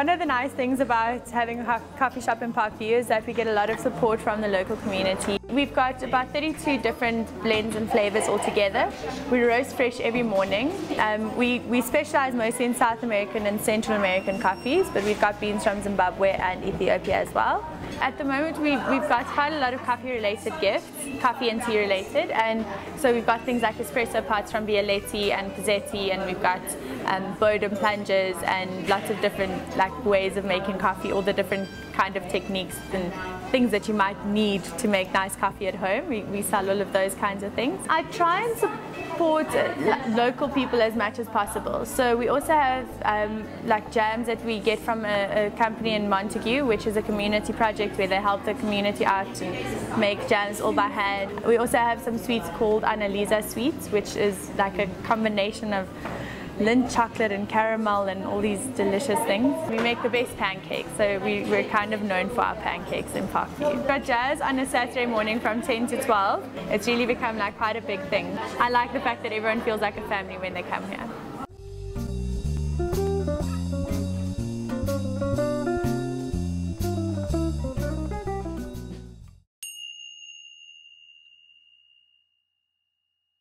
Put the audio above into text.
One of the nice things about having a coffee shop in Parkview is that we get a lot of support from the local community. We've got about 32 different blends and flavors altogether. We roast fresh every morning. Um, we, we specialize mostly in South American and Central American coffees, but we've got beans from Zimbabwe and Ethiopia as well. At the moment, we, we've got quite a lot of coffee-related gifts, coffee and tea-related, and so we've got things like espresso pots from Bialetti and Pezzetti, and we've got um, Bodum plungers and lots of different like ways of making coffee, all the different kind of techniques and things that you might need to make nice coffee at home. We, we sell all of those kinds of things. I try and support uh, local people as much as possible. So we also have um, like jams that we get from a, a, company in Montagu, which is a community project where they help the community out to make jams all by hand. We also have some sweets called Annalisa sweets, which is like a combination of Lindt chocolate and caramel and all these delicious things. We make the best pancakes, so we, we're kind of known for our pancakes in Parkview. We've got jazz on a Saturday morning from 10 to 12. It's really become like quite a big thing. I like the fact that everyone feels like a family when they come here.